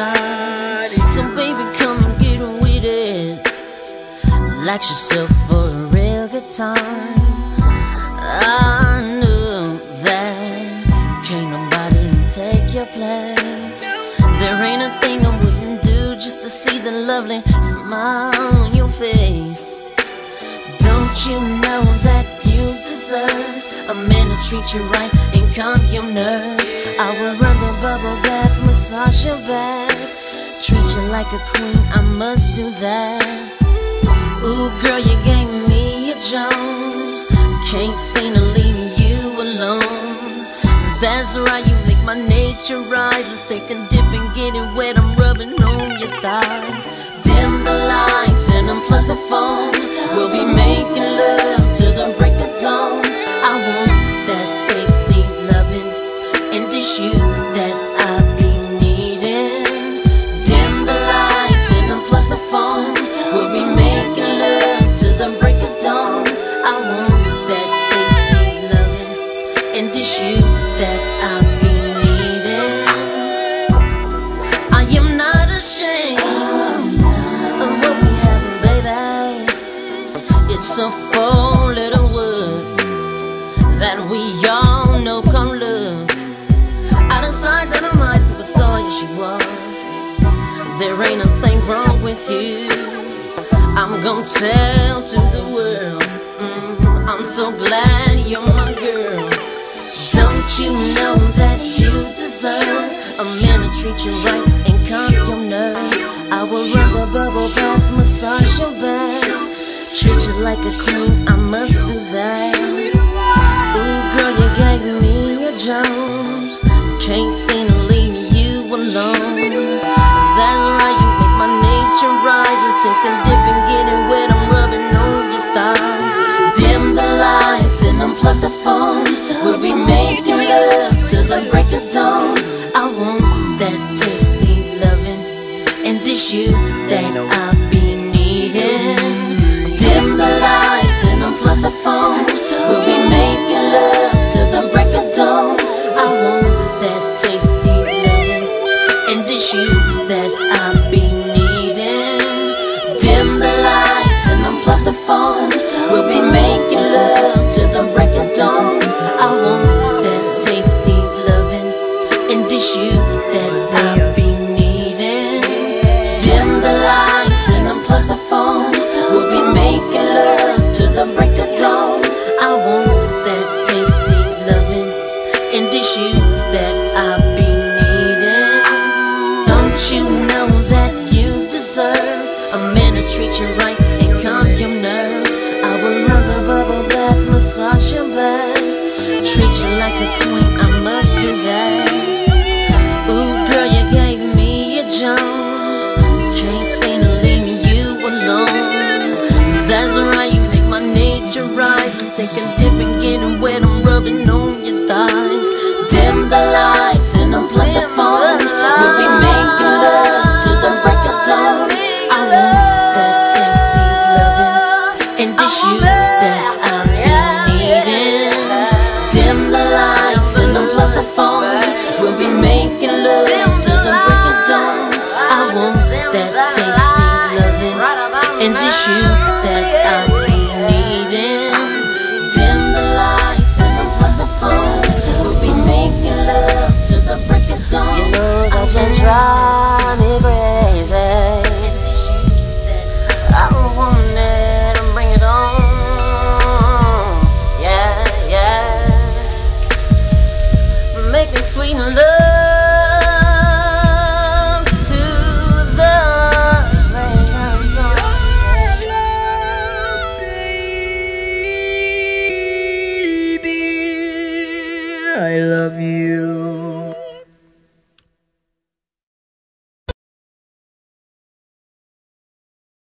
not. So baby, come and get with it. Relax yourself for a real good time. I knew that can't nobody take your place. There ain't a thing I wouldn't do just to see the lovely smile on your face. Don't you know that you deserve a man to treat you right and calm your nerves? I will run the bubble bath, massage your back like a queen. I must do that. Ooh, girl, you gave me a Jones. Can't seem to leave you alone. That's right, you make my nature rise. Let's take a dip and get it wet. I'm rubbing on your thighs. Dim the lights and unplug the phone. We'll be making love to the break of dawn. I want that tasty loving and dish you that I and dish you that I be needing. I am not ashamed of what we have, baby. It's a four little word that we all know come love. Out sight, out of mind, superstar, yes you are. There ain't a thing wrong with you. I'm gonna tell to the world. Mm, I'm so glad you're my you know that you deserve a man to treat you right and calm your nerves? I will rub a bubble bath, massage your back, treat you like a queen. I must do that. Ooh, girl, you gave me a Jones. Can't seem to leave you alone. That's right, you make my nature rise. Let's take a dip and get it wet. I'm rubbing on your thighs. Dim the lights and unplug the phone. Dish you that I be needing. Dim the lights and unplug the phone. We'll be making love till the break of dawn. I want that tasty loving and dish you that I be needing. Dim the lights and unplug the phone. We'll be making love till the break of dawn. I want that tasty loving and dish you treat you like a queen. I must do that. Ooh, girl, you gave me a Jones. Can't seem to leave you alone. That's right, you make my nature rise. Let's take a dip and get wet. I'm rubbing on your thighs. Dim the lights and the phone. We'll be making love till the break of dawn. I want that tasty loving and dish you I love you.